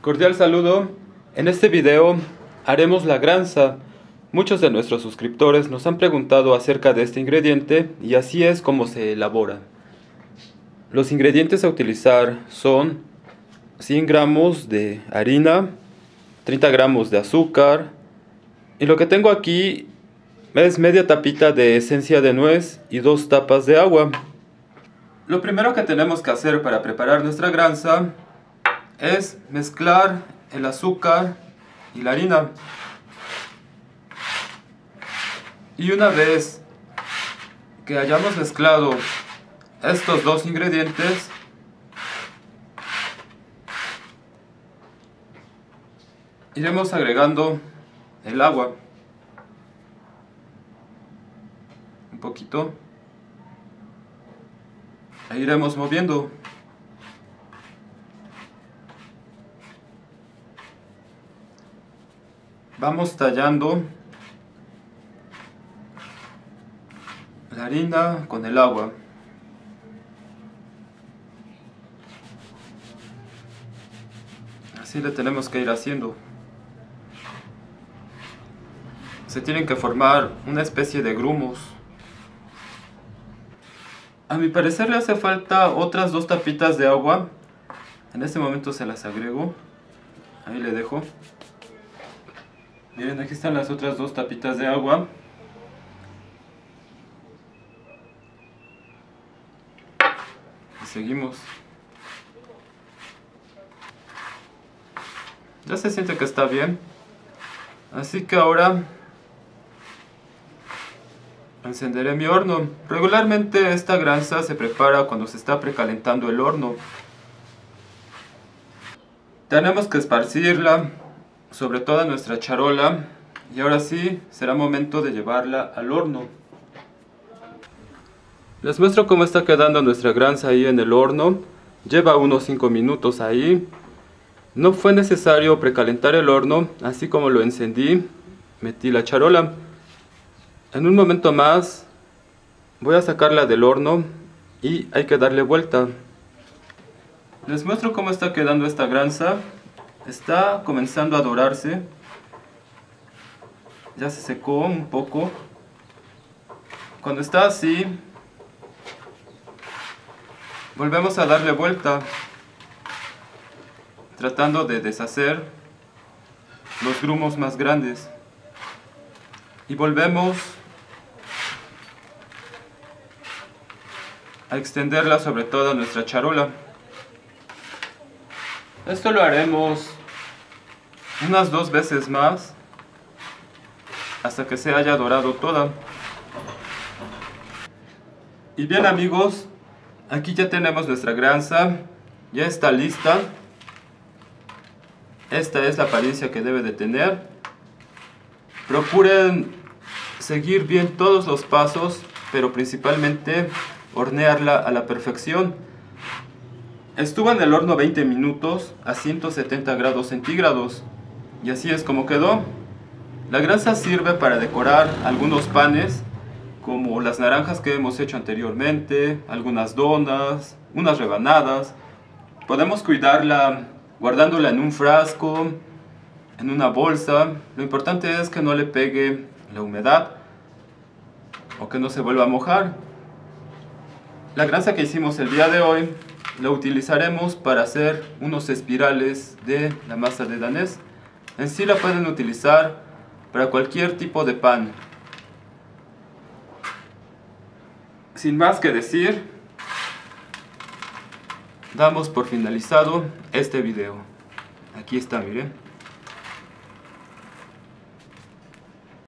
Cordial saludo. En este video haremos la granza. Muchos de nuestros suscriptores nos han preguntado acerca de este ingrediente y así es como se elabora. Los ingredientes a utilizar son 100 gramos de harina, 30 gramos de azúcar y lo que tengo aquí es media tapita de esencia de nuez y dos tapas de agua. Lo primero que tenemos que hacer para preparar nuestra granza es mezclar el azúcar y la harina. Y una vez que hayamos mezclado estos dos ingredientes, iremos agregando el agua. Un poquito. E iremos moviendo. Vamos tallando la harina con el agua. Así le tenemos que ir haciendo. Se tienen que formar una especie de grumos. A mi parecer le hace falta otras dos tapitas de agua. En este momento se las agrego. Ahí le dejo. Miren, aquí están las otras dos tapitas de agua. Y seguimos. Ya se siente que está bien. Así que ahora encenderé mi horno. Regularmente esta granza se prepara cuando se está precalentando el horno. Tenemos que esparcirla sobre toda nuestra charola y ahora sí será momento de llevarla al horno. Les muestro cómo está quedando nuestra granza ahí en el horno. Lleva unos 5 minutos ahí. No fue necesario precalentar el horno, así como lo encendí, metí la charola. En un momento más voy a sacarla del horno y hay que darle vuelta. Les muestro cómo está quedando esta granza. Está comenzando a dorarse. Ya se secó un poco. Cuando está así, volvemos a darle vuelta. Tratando de deshacer los grumos más grandes. Y volvemos a extenderla sobre toda nuestra charola. Esto lo haremos unas dos veces más hasta que se haya dorado toda. Y bien amigos, aquí ya tenemos nuestra granza, ya está lista. Esta es la apariencia que debe de tener. Procuren seguir bien todos los pasos, pero principalmente hornearla a la perfección. Estuvo en el horno 20 minutos a 170 grados centígrados y así es como quedó. La grasa sirve para decorar algunos panes como las naranjas que hemos hecho anteriormente, algunas donas, unas rebanadas. Podemos cuidarla guardándola en un frasco, en una bolsa. Lo importante es que no le pegue la humedad o que no se vuelva a mojar. La grasa que hicimos el día de hoy la utilizaremos para hacer unos espirales de la masa de danés. En sí la pueden utilizar para cualquier tipo de pan. Sin más que decir, damos por finalizado este video. Aquí está, miren.